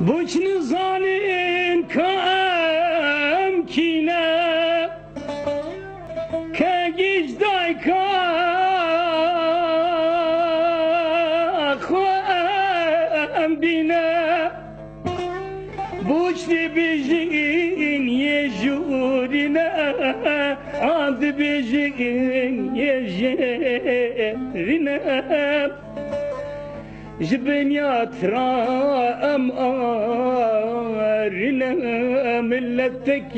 Buçnu zanin kam kine. Ke gicday ka Khoam bine. Buçni bijin ye jurine Ad bijin ye jerine جبنيا ترى أم أرنا ملتك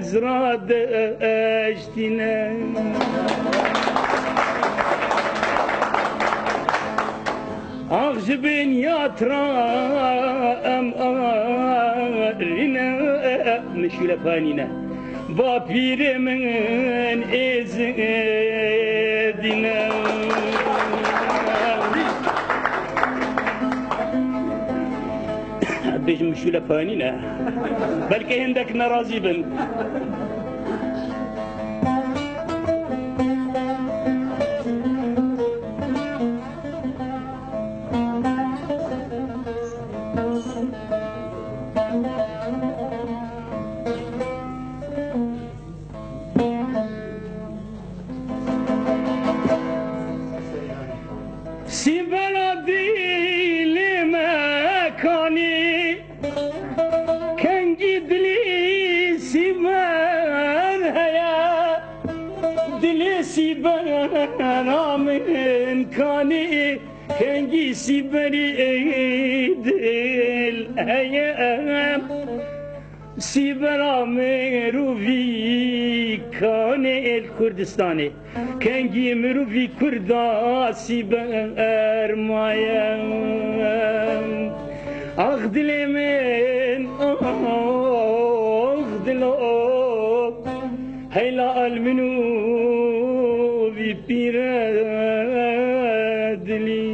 زراد أشتنا أغجبن يا ترى أم أرنا مشي لفانينا بابير من إزدنا قديش مشو لفانينا بل كهندك نرازي بن. Simbala di dilesi beramın kani hengisi beri eydil eyem Siberam ruvi kane el Kurdistani Kengi ruvi kurda siber mayem Ah dilimin ah dilo Heyla al minu Ipiranga de Lima.